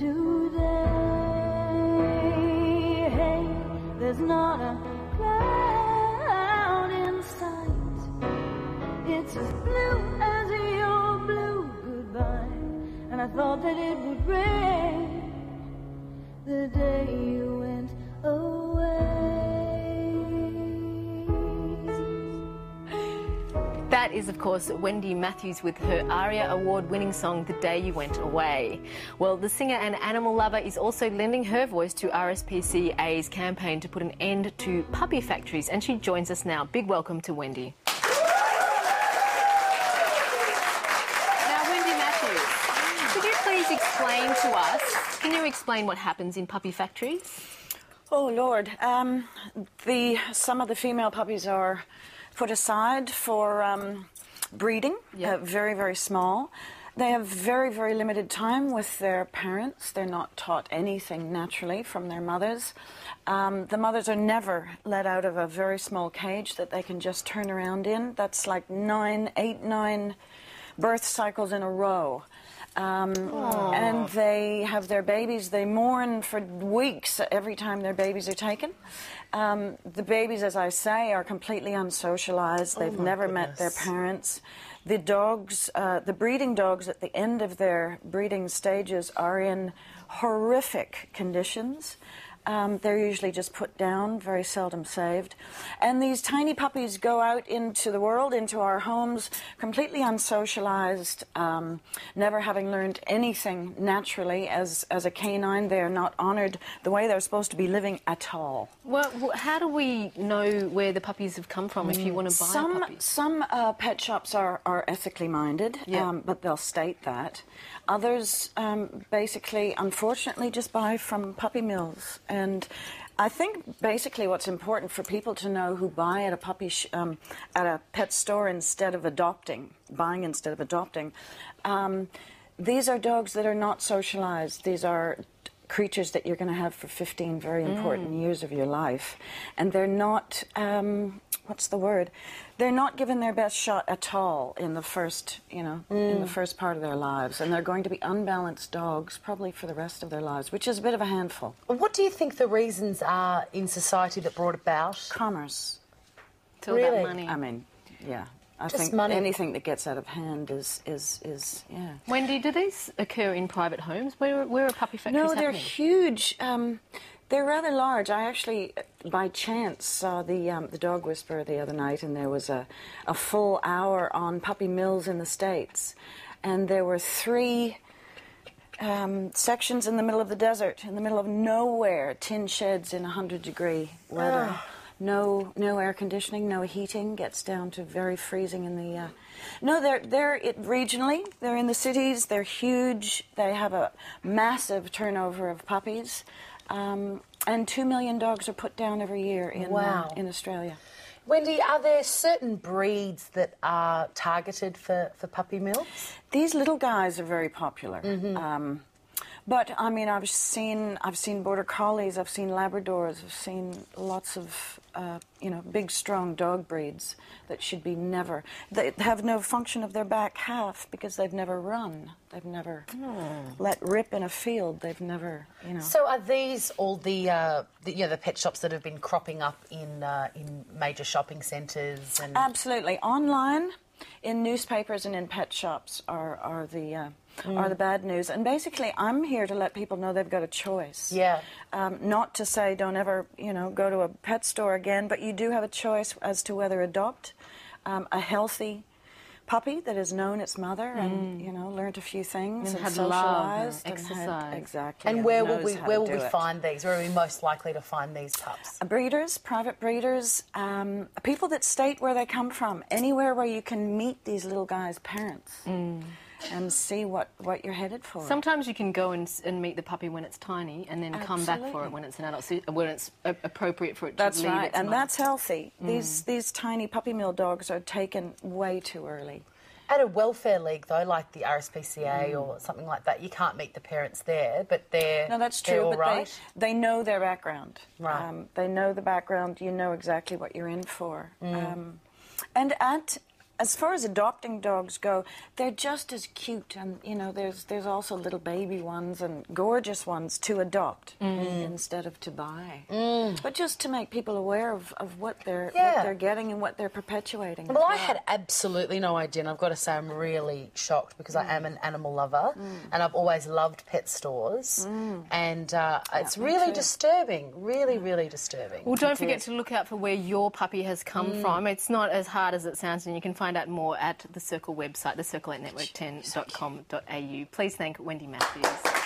today. Hey, there's not a cloud in sight. It's as blue as your blue goodbye. And I thought that it would rain the day you went away. That is, of course, Wendy Matthews with her ARIA award winning song, The Day You Went Away. Well, the singer and animal lover is also lending her voice to RSPCA's campaign to put an end to puppy factories, and she joins us now. Big welcome to Wendy. Now, Wendy Matthews, could you please explain to us? Can you explain what happens in puppy factories? Oh Lord, um, the some of the female puppies are put aside for um, breeding. Yeah. Uh, very very small. They have very very limited time with their parents. They're not taught anything naturally from their mothers. Um, the mothers are never let out of a very small cage that they can just turn around in. That's like nine, eight, nine birth cycles in a row. Um, and they have their babies. They mourn for weeks every time their babies are taken. Um, the babies, as I say, are completely unsocialized. They've never met their parents. The dogs, uh, the breeding dogs at the end of their breeding stages are in horrific conditions. Um, they're usually just put down, very seldom saved. And these tiny puppies go out into the world, into our homes, completely unsocialized, um, never having learned anything naturally. As, as a canine, they are not honored the way they're supposed to be living at all. Well, how do we know where the puppies have come from if you want to buy Some some uh, pet shops are, are ethically minded, Yeah. um, but they'll state that. Others um, basically, unfortunately, just buy from puppy mills. And I think basically what's important for people to know who buy at a puppy sh- um, at a pet store instead of adopting, buying instead of adopting. Um, these are dogs that are not socialized. These are creatures that you're going to have for 15 very important years of your life. And they're not, um, what's the word? They're not given their best shot at all in the first, you know, in the first part of their lives. And they're going to be unbalanced dogs probably for the rest of their lives, which is a bit of a handful. What do you think the reasons are in society that brought about? Commerce. It's all about Really? money. I mean, yeah. I Just think money. anything that gets out of hand is, is, is yeah. Wendy, do these occur in private homes? Where, where are puppy factories No, they're happening? huge. Um, they're rather large. I actually, by chance, saw the um, the Dog Whisperer the other night, and there was a, a full hour on puppy mills in the states, and there were three um, sections in the middle of the desert, in the middle of nowhere, tin sheds in 100 degree weather. No, no air conditioning, no heating. Gets down to very freezing in the. Uh, no, they're they're it, regionally. They're in the cities. They're huge. They have a massive turnover of puppies, um, and two million dogs are put down every year in Wow. uh, in Australia. Wendy, are there certain breeds that are targeted for, for puppy mills? These little guys are very popular. Um, but I mean, I've seen I've seen border collies, I've seen Labradors, I've seen lots of uh, you know big, strong dog breeds that should be never. They have no function of their back half because they've never run. They've never let rip in a field. They've never you know. So are these all the, uh, the you know the pet shops that have been cropping up in uh, in major shopping centres and Absolutely. Online, in newspapers and in pet shops are, are the uh, are the bad news. And basically, I'm here to let people know they've got a choice. Yeah. Um, not to say don't ever you know go to a pet store again, but you do have a choice as to whether adopt um, a healthy puppy that has known its mother and you know learned a few things And and, had love and socialized and had- exercise. exactly. and where will we where will we it. find these? Where are we most likely to find these pups? breeders, private breeders, um, people that state where they come from, anywhere where you can meet these little guys' parents and see what, what you're headed for. Sometimes you can go and, and meet the puppy when it's tiny and then come back for it when it's an adult, so when it's a- appropriate for it to be. that's leave right, and mother. that's healthy. These these tiny puppy mill dogs are taken way too early. At a welfare league, though, like the RSPCA or something like that, you can't meet the parents there, but they're No, that's they're true, all but right. they they know their background. Right. Um, they know the background. You know exactly what you're in for. Mm. Um, and at as far as adopting dogs go, they're just as cute, and you know, there's there's also little baby ones and gorgeous ones to adopt Mm. instead of to buy. But just to make people aware of, of what they're Yeah. what they're getting and what they're perpetuating. Well, I had absolutely no idea, and I've got to say I'm really shocked because I am an animal lover, and I've always loved pet stores, and uh, it's really too. disturbing, really, really disturbing. Well, don't forget to look out for where your puppy has come Mm. from. It's not as hard as it sounds, and you can find out more at the Circle website, thecircle at network10.com.au. Please thank Wendy Matthews.